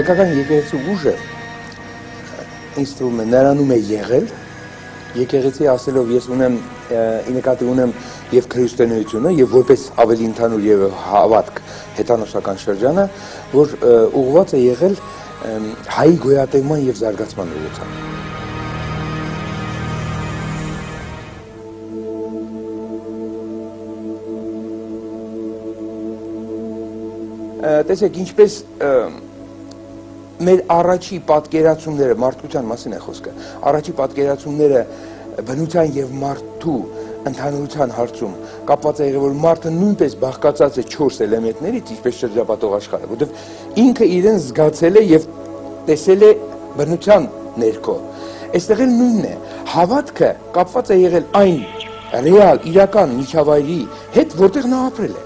հայկական եկեղեցու ուժը է նրանում է եղել եկեղեցի ասելով ես ունեմ ի նկատի ունեմ եւ քրիստոնեությունը եւ որպես ավելի ընդհանուր եւ հավատք հետանոսական շրջանը, որ ուղղված է եղել հայի գոյատևման եւ զարգացման ուղղությամբ։ տեսեք, ինչպես մեր առաջի պատկերացումները մարդկության մասին է խոսքը։ Առաջի պատկերացումները բնության եւ մարդու ընդհանրության հարցում կապված է եղել որ մարդը նույնպես բաղկացած է 4 էլեմենտներից, ինչպես շրջապատող աշխարհը, որովհետեւ ինքը իրեն զգացել է եւ տեսել է բնության ներքո։ Այստեղ էլ նույնն է։ Հավատքը կապված է եղել այն ռեալ, իրական միջավայրի հետ, որտեղ նա ապրել է։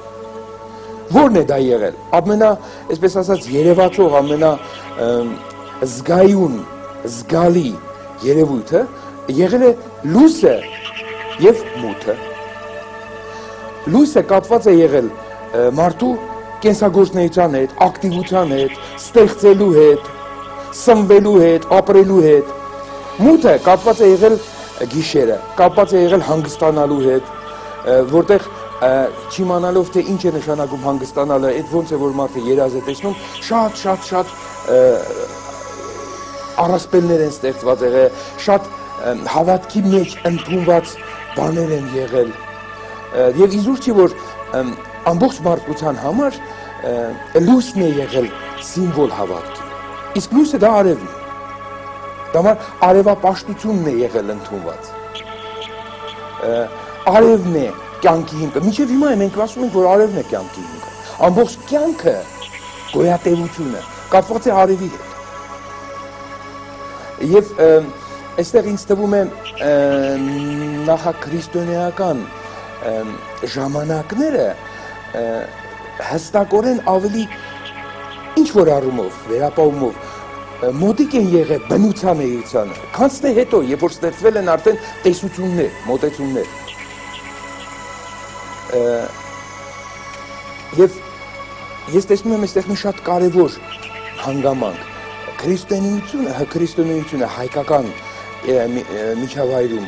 Որն է դա եղել։ Ամենա, այսպես ասած, երևացող ամենա զգայուն, զգալի երևույթը եղել է լույսը եւ մութը։ Լույսը կապված է եղել մարդու կենսագործնեության հետ, ակտիվության հետ, ստեղծելու հետ, սնվելու հետ, ապրելու հետ։ Մութը կապված է եղել գիշերը, կապված է եղել հանգստանալու հետ, որտեղ չիմանալով թե ինչ է նշանակում հանգստանալը, այդ ոնց է որ մարդը երազ է տեսնում, շատ շատ շատ առասպելներ են ստեղծված եղել, շատ հավատքի մեջ ընդունված բաներ են եղել եւ իզուր չի որ ամբողջ մարդկության համար լույսն է եղել սիմվոլ հավատքի իսկ լույսը դա արևն է դա արևապաշտությունն է եղել ընդունված արևն է կյանքի հիմքը մինչև հիմա մենք ասում ենք որ արևն է կյանքի հիմքը ամբողջ կյանքը գոյատևությունը կապված է արևի հետ եւ այստեղ ինձ թվում է նախաքրիստոնեական ժամանակները հստակորեն ավելի ինչ որ առումով, վերապահումով մոտիկ են եղել բնության էությանը, քանց թե հետո, երբ որ ստեղծվել են արդեն տեսություններ, մոտեցումներ։ Եվ ես տեսնում եմ այստեղ մի շատ կարևոր հանգամանք։ Քրիստոնեությունը, քրիստոնեությունը հայկական միջավայրում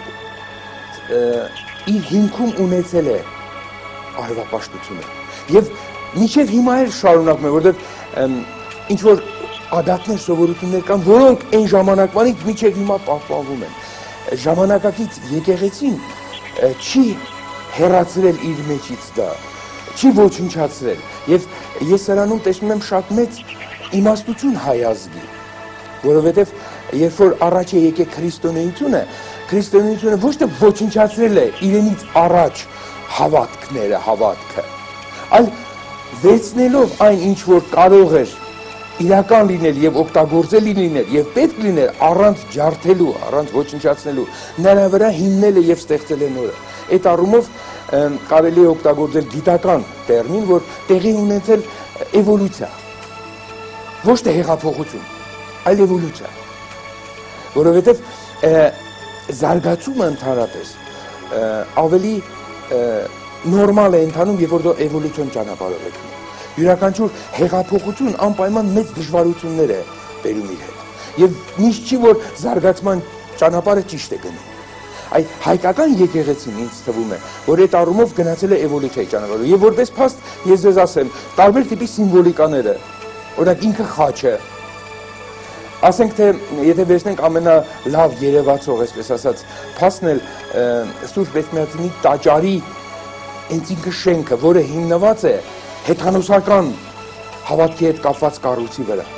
իր հիմքում ունեցել է արևապաշտությունը եւ միջև հիմա էլ շարունակում է որովհետեւ ինչ որ ադատներ սովորություններ կան որոնք այն ժամանակվանից միջև հիմա պահպանվում են ժամանակակից եկեղեցին չի հերացրել իր մեջից դա չի ոչնչացրել եւ ես սրանում տեսնում եմ շատ մեծ իմաստություն հայազգի որովհետեւ երբ որ առաջ է եկել քրիստոնեությունը, քրիստոնեությունը ոչ թե ոչնչացրել է իրենից առաջ հավատքները, հավատքը, այլ վերցնելով այն ինչ որ կարող էր իրական լինել եւ օգտագործելի լինել եւ պետք լինել առանց ջարդելու, առանց ոչնչացնելու, նրա վրա հիմնել է եւ ստեղծել է նորը։ Այդ առումով կարելի է օգտագործել գիտական տերմին, որ տեղի ունեցել էվոլյուցիա։ Ոչ թե հեղափոխություն, այլ էվոլյուցիա որովհետև զարգացումը ընդհանրապես ավելի նորմալ է ընթանում, երբ որ դու էվոլյուցիոն ճանապարհով եք գնում։ Յուրաքանչյուր հեղափոխություն անպայման մեծ դժվարություններ է բերում իր հետ։ Եվ միշտ չի որ զարգացման ճանապարհը ճիշտ է գնում։ Այդ հայկական եկեղեցին ինձ թվում է, որ այդ առումով գնացել է էվոլյուցիայի ճանապարհով։ Եվ որպես փաստ ես ձեզ ասեմ, տարբեր տիպի սիմվոլիկաները, օրինակ ինքը խաչը, ասենք թե եթե վերցնենք ամենալավ երևացող, այսպես ասած, փաստն էլ Սուրբ Պետմիածնի տաճարի ինձ ինքը շենքը, որը հիմնված է հեթանոսական հավատքի հետ կապված կառույցի վրա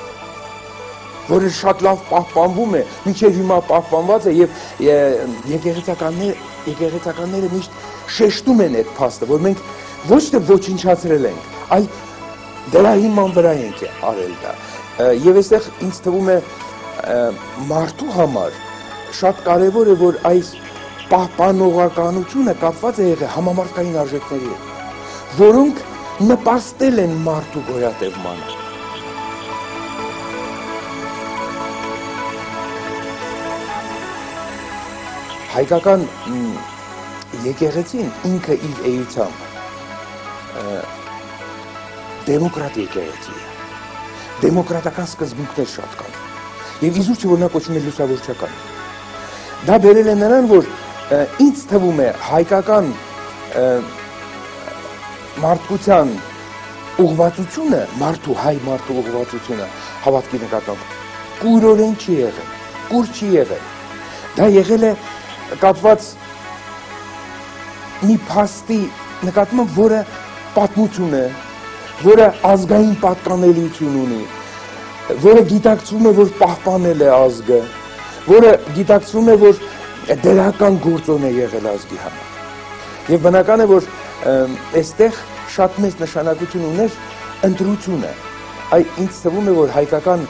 որը շատ լավ պահպանվում է, միջև հիմա պահպանված է եւ եկեղեցականներ եկեղեցականները միշտ շեշտում են այդ փաստը, որ մենք ոչ թե ոչնչացրել ենք, այլ դրա հիման վրա ենք արել դա։ Եվ այստեղ ինձ թվում է մարդու համար շատ կարևոր է, որ այս պահպանողականությունը կապված է եղել համամարտկային արժեքների հետ, որոնք նպաստել են մարդու գոյատևմանը։ Հայկական եկեղեցին ինքը իր էությամբ դեմոկրատ եկեղեցի է դեմոկրատական սկզբունքներ շատ կան։ Եվ իզուր չէ որ նա կոչվում է լուսավորչական։ Դա բերել է նրան, որ ինձ թվում է հայկական մարդկության ուղղվածությունը, մարդու հայ մարդու ուղղվածությունը հավատքի նկատմամբ կուրորեն չի եղել, կուր չի եղել։ Դա եղել է կապված մի փաստի նկատմամբ, որը պատմություն է, որը ազգային պատկանելիություն ունի, որը գիտակցում է, որ պահպանել է ազգը, որը գիտակցում է, որ դրական գործոն է եղել ազգի համար։ Եվ բնական է, որ այստեղ շատ մեծ նշանակություն ուներ ընտրությունը։ Այ ինձ թվում է, որ հայկական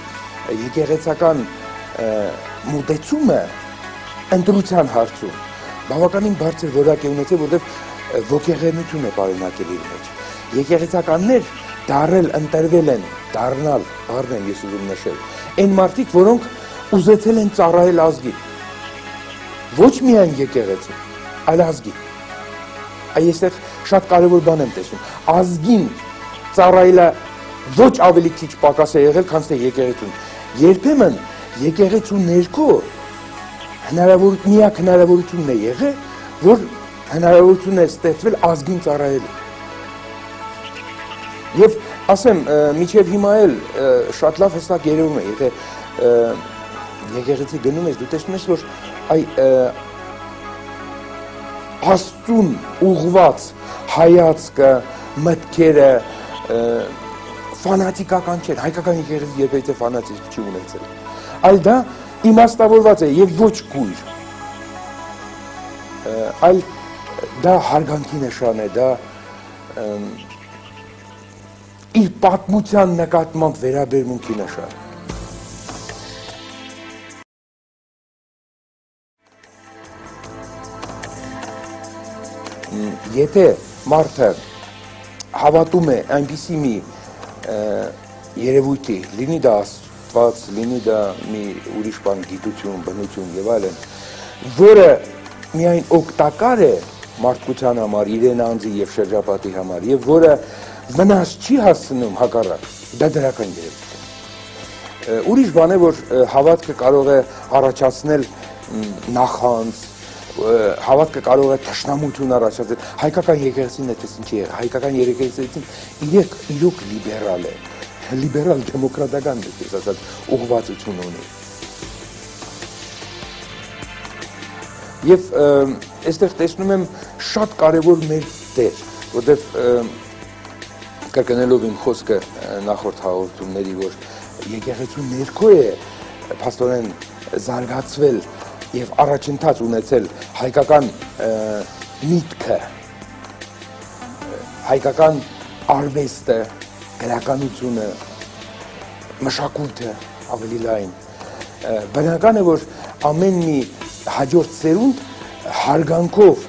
եկեղեցական մոտեցումը ընտրության հարցում բավականին բարձր որակ է ունեցել, որովհետև ոգեղենություն է պարունակել իր մեջ։ Եկեղեցականներ դարել, ընտրվել են, դառնալ, բառն եմ ես ուզում նշել։ Այն մարդիկ, որոնք ուզեցել են ծառայել ազգին։ Ոչ միայն եկեղեցին, այլ ազգին։ Այստեղ շատ կարևոր բան եմ տեսնում։ Ազգին ծառայելը ոչ ավելի քիչ պակաս է եղել, քան թե եկեղեցուն։ Երբեմն եկեղեցու ներքո հնարավոր միակ հնարավորությունն է եղել, որ հնարավորություն է ստեղծվել ազգին ծառայելու։ Եվ ասեմ, միջև հիմա էլ շատ լավ հստակ երևում է, եթե եկեղեցի գնում ես, դու տեսնում ես, որ այ աստուն ուղված հայացքը, մտքերը ֆանատիկական չեն, հայկական եկեղեցի երբեք ֆանատիզմ չի ունեցել։ Այլ դա իմաստավորված է եւ ոչ կույր այլ դա հարգանքի նշան է դա իր պատմության նկատմամբ վերաբերմունքի նշան եթե մարդը հավատում է այնպիսի մի երևույթի, լինի դա ստված, լինի դա մի ուրիշ բան, գիտություն, բնություն եւ այլն, որը միայն օգտակար է մարդկության համար, իրեն անձի եւ շրջապատի համար եւ որը վնաս չի հասցնում հակառակ, դա դրական երևույթ է։ Ուրիշ բան է, որ հավատքը կարող է առաջացնել նախանց, հավատքը կարող է թշնամություն առաջացնել։ Հայկական եկեղեցին այդպես ինչի է, հայկական եկեղեցին իրեք իրոք լիբերալ է լիբերալ դեմոկրատական դեպքից ասած ուղղվածություն ունի։ Եվ այստեղ տեսնում եմ շատ կարևոր մեր դեր, որովհետև կրկնելով իմ խոսքը նախորդ հաղորդումների, որ եկեղեցու ներքո է փաստորեն զարգացվել եւ առաջընթաց ունեցել հայկական միտքը հայկական արվեստը գրականությունը, մշակույթը ավելի լայն։ Բնական է, որ ամեն մի հաջորդ սերունդ հարգանքով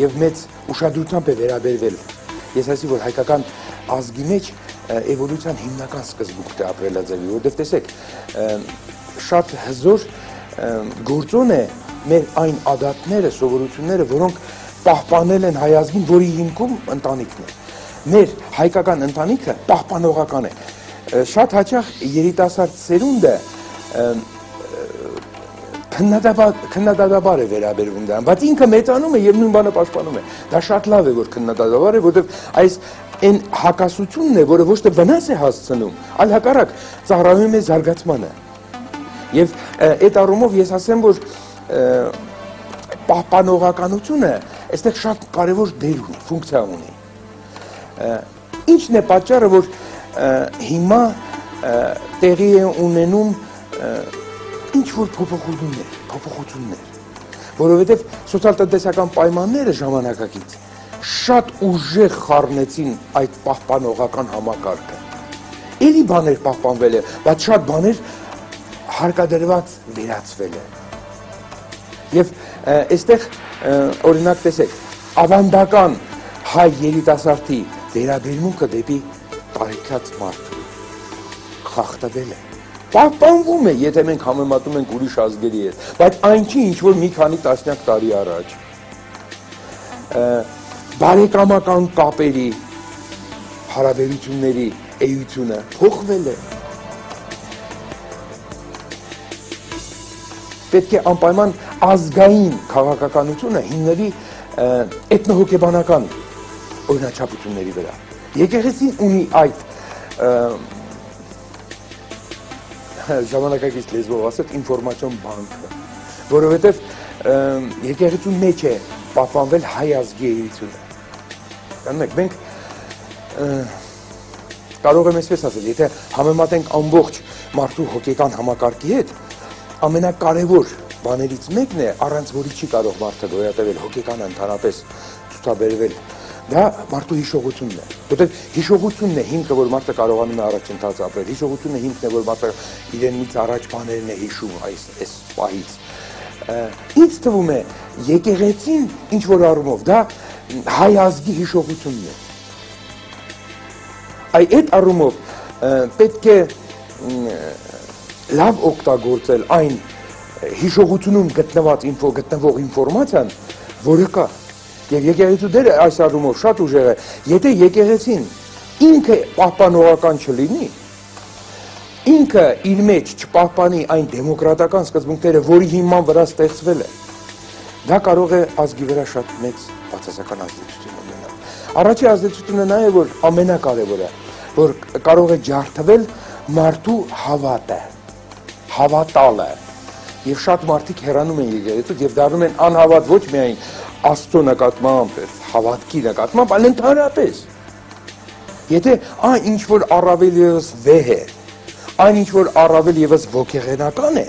եւ մեծ ուշադրությամբ է վերաբերվել։ Ես ասի, որ հայկական ազգի մեջ էվոլյուցիան հիմնական սկզբունքն է ապրելաձևի, որովհետև տեսեք, շատ հզոր գործոն է մեր այն ադատները, սովորությունները, որոնք պահպանել են հայ ազգին, որի հիմքում ընտանիքն է մեր հայկական ընտանիքը պահպանողական է։ Շատ հաճախ երիտասարդ սերունդը քննադատաբար է վերաբերվում դրան, բայց ինքը մեծանում է եւ նույն բանը պաշտպանում է։ Դա շատ լավ է, որ քննադատաբար է, որովհետեւ այս այն հակասությունն է, որը ոչ թե վնաս է հասցնում, այլ հակառակ ծառայում է զարգացմանը։ Եւ այդ առումով ես ասեմ, որ պահպանողականությունը այստեղ շատ կարևոր դեր ունի, ֆունկցիա ունի։ Ինչն է պատճառը, որ հիմա տեղի է ունենում ինչ որ փոփոխություններ, փոփոխություններ, որովհետև սոցիալ-տնտեսական պայմանները ժամանակակից շատ ուժեղ խառնեցին այդ պահպանողական համակարգը։ Էլի բաներ պահպանվել է, բայց շատ բաներ հարկադրված վերացվել է։ Եվ այստեղ օրինակ տեսեք, ավանդական հայ երիտասարդի վերաբերմունքը դեպի տարիքած մարդու խախտվել է պահպանվում է, եթե մենք համեմատում ենք ուրիշ ազգերի հետ, բայց այն չի ինչ որ մի քանի տասնյակ տարի առաջ։ Բարեկամական կապերի, հարաբերությունների էությունը փոխվել է։ Պետք է անպայման ազգային քաղաքականությունը հիմնվի էթնոհոգեբանական օրինաչափությունների վրա։ Եկեղեցին ունի այդ ժամանակակից լեզվով ասած ինֆորմացիոն բանկը, որովհետև եկեղեցու մեջ է պահպանվել հայ ազգի էությունը։ Կանեք, մենք կարող եմ այսպես ասել, եթե համեմատենք ամբողջ մարդու հոգեկան համակարգի հետ, ամենակարևոր բաներից մեկն է, առանց որի չի կարող մարդը գոյատևել հոգեկան ընդհանրապես ցուցաբերվել դա մարդու հիշողությունն է։ Որտեղ հիշողությունն է հիմքը, որ մարդը կարողանում է առաջընթաց ապրել։ Հիշողությունն է հիմքն է, որ մարդը իրենից առաջ բաներն է հիշում այս այս պահից։ Ինչ թվում է եկեղեցին ինչ որ առումով դա հայ ազգի հիշողությունն է։ Այ այդ առումով պետք է լավ օգտագործել այն հիշողությունում գտնված ինֆո գտնվող ինֆորմացիան, որը կա Եվ եկեղեցու դերը այս առումով շատ ուժեղ է։ Եթե եկեղեցին ինքը պահպանողական չլինի, ինքը իր մեջ չպահպանի այն դեմոկրատական սկզբունքները, որի հիման վրա ստեղծվել է, դա կարող է ազգի վրա շատ մեծ բացասական ազդեցություն ունենալ։ Առաջի ազդեցությունը նա է, որ ամենակարևորը, որ կարող է ջարդվել մարդու հավատը, հավատալը։ Եվ շատ մարդիկ հեռանում են եկեղեցուց եւ դառնում են անհավատ ոչ միայն Աստծո նկատմամբ, հավատքի նկատմամբ, այլ ընդհանրապես։ Եթե այն ինչ որ առավել եւս վեհ է, այն ինչ որ առավել եւս ոգեղենական է,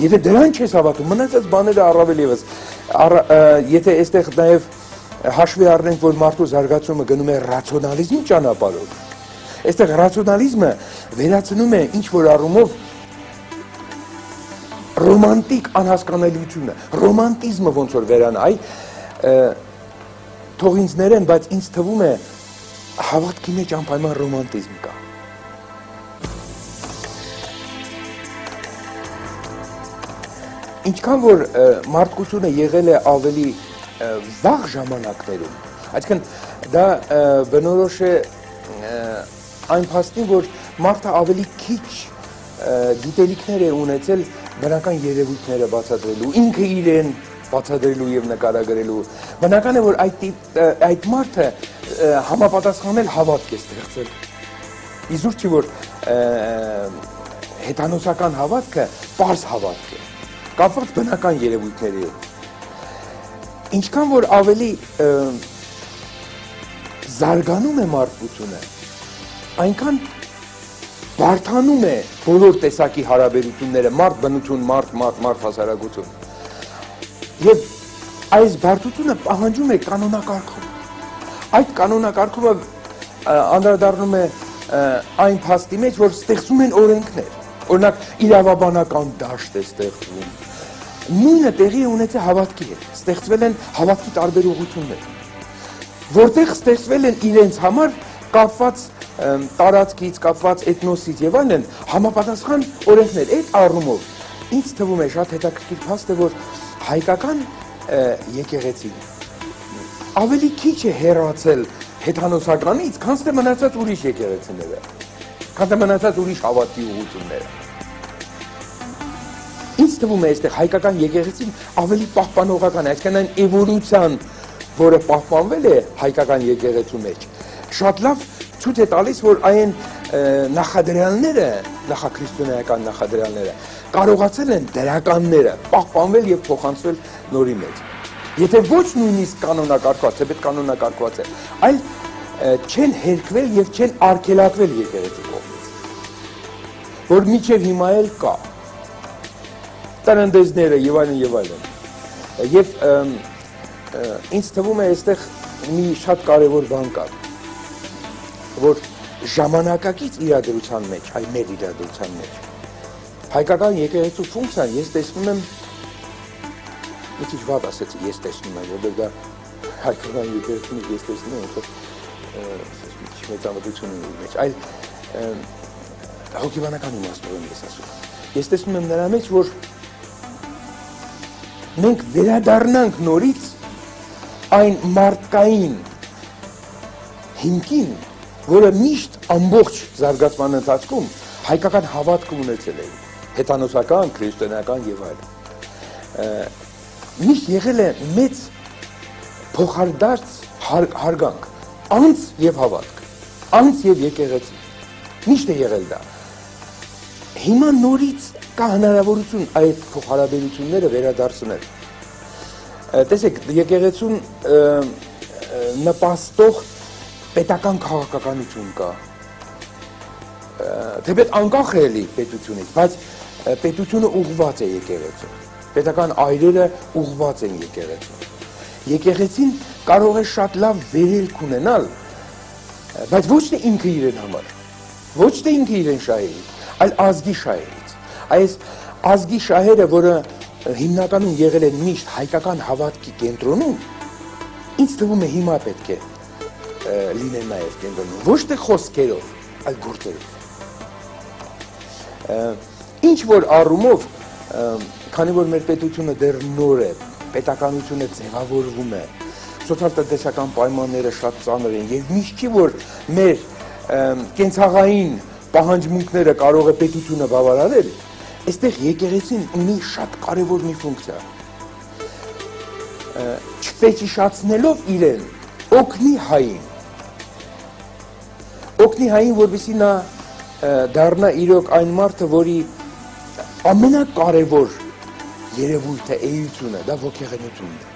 եթե դրան չես հավատում, մնացած բաները առավել եւս եթե այստեղ նաեւ հաշվի առնենք, որ մարդու զարգացումը գնում է ռացիոնալիզմի ճանապարհով, այստեղ ռացիոնալիզմը վերացնում է ինչ որ առումով ռոմանտիկ անհասկանալիությունը, ռոմանտիզմը ոնց որ վերան, այ թող ինձ ներեն, բայց ինձ թվում է հավատքի մեջ անպայման ռոմանտիզմ կա։ Ինչքան որ մարդկությունը եղել է ավելի վաղ ժամանակներում, այսինքն դա բնորոշ է այն փաստին, որ մարդը ավելի քիչ գիտելիքներ է ունեցել բնական երևույթները բացատրելու, ինքը իրեն բացատրելու եւ նկարագրելու։ Բնական է, որ այդ այդ մարդը համապատասխանել հավատք է ստեղծել։ Իզուր չի որ հետանոսական հավատքը པարզ հավատք է։ Կապված բնական երևույթների հետ։ Ինչքան որ ավելի զարգանում է մարդկությունը, այնքան բարթանում է բոլոր տեսակի հարաբերությունները, մարդ բնություն, մարդ, մարդ, մարդ հասարակություն։ Եվ այս բարդությունը պահանջում է կանոնակարգում։ Այդ կանոնակարգումը անդրադառնում է այն փաստի մեջ, որ ստեղծում են օրենքներ։ Օրինակ իրավաբանական դաշտ է ստեղծվում։ Նույնը տեղի ունեցել հավատքի հետ։ Ստեղծվել են հավատքի տարբեր ուղղություններ, որտեղ ստեղծվել են իրենց համար կապված տարածքից կապված էթնոսից եւ այլն համապատասխան օրենքներ այդ առումով ինձ թվում է շատ հետաքրքիր փաստ է որ հայկական եկեղեցին ավելի քիչ է հերացել հեթանոսականից, քան թե մնացած ուրիշ եկեղեցիները, քան թե մնացած ուրիշ հավատքի ուղությունները։ Ինձ թվում է այստեղ հայկական եկեղեցին ավելի պահպանողական է, այսինքն այն էվոլյուցիան, որը պահպանվել է հայկական եկեղեցու մեջ, շատ լավ ցույց է տալիս, որ այն նախադրյալները, նախաքրիստոնեական նախադրյալները կարողացել են դրականները պահպանվել եւ փոխանցվել նորի մեջ։ Եթե ոչ նույնիսկ կանոնակարգված, թեպետ կանոնակարգված է, այլ չեն հերկվել եւ չեն արգելակվել եկեղեցի կողմից։ Որ միջև հիմա էլ կա տննդեզները եւ այլն եւ այլն։ Եվ ինձ թվում է այստեղ մի շատ կարևոր բան կա որ ժամանակակից իրադրության մեջ, այ մեր իրադրության մեջ հայկական եկեղեցու ֆունկցիան ես տեսնում եմ մի քիչ վատ ասեցի, ես տեսնում եմ, որովհետև դա հայկական եկեղեցու ես տեսնում եմ, որ քիչ մեծամտություն ունի մեջ, այլ հոգեբանական իմաստով եմ ես ասում։ Ես տեսնում եմ նրա մեջ, որ մենք վերադառնանք նորից այն մարդկային հիմքին, որը միշտ ամբողջ զարգացման ընթացքում հայկական հավատք ունեցել էին, հեթանոսական, քրիստոնեական եւ այլն։ Միշտ եղել է մեծ փոխարդարձ հարգանք, անց եւ հավատք, անց եւ եկեղեցի։ Միշտ է եղել դա։ Հիմա նորից կա հնարավորություն այդ փոխհարաբերությունները վերադարձնել։ Տեսեք, եկեղեցուն նպաստող պետական քաղաքականություն կա։ Թեպետ անկախ է էլի պետությունից, բայց պետությունը ուղղված է եկեղեցուն։ Պետական այրերը ուղղված են եկեղեցուն։ Եկեղեցին կարող է շատ լավ վերելք ունենալ, բայց ոչ թե ինքը իրեն համար, ոչ թե ինքը իրեն շահերի, այլ ազգի շահերից։ Այս ազգի շահերը, որը հիմնականում եղել են միշտ հայկական հավատքի կենտրոնում, ինձ թվում է հիմա պետք է լինեն նաև կենտրոնում, ոչ թե խոսքերով, այլ գործերով։ Ինչ որ առումով, քանի որ մեր պետությունը դեռ նոր է, պետականությունը ձևավորվում է, սոցիալ-տնտեսական պայմանները շատ ծանր են եւ միշտ որ մեր կենցաղային պահանջմունքները կարող է պետությունը բավարարել, այստեղ եկեղեցին ունի շատ կարևոր մի ֆունկցիա։ Չվեճիշացնելով իրեն, օգնի հային օգնի հային, որովհետեւ նա դառնա իրոք այն մարդը, որի ամենակարևոր երևույթը էությունը դա ոգեղենությունն է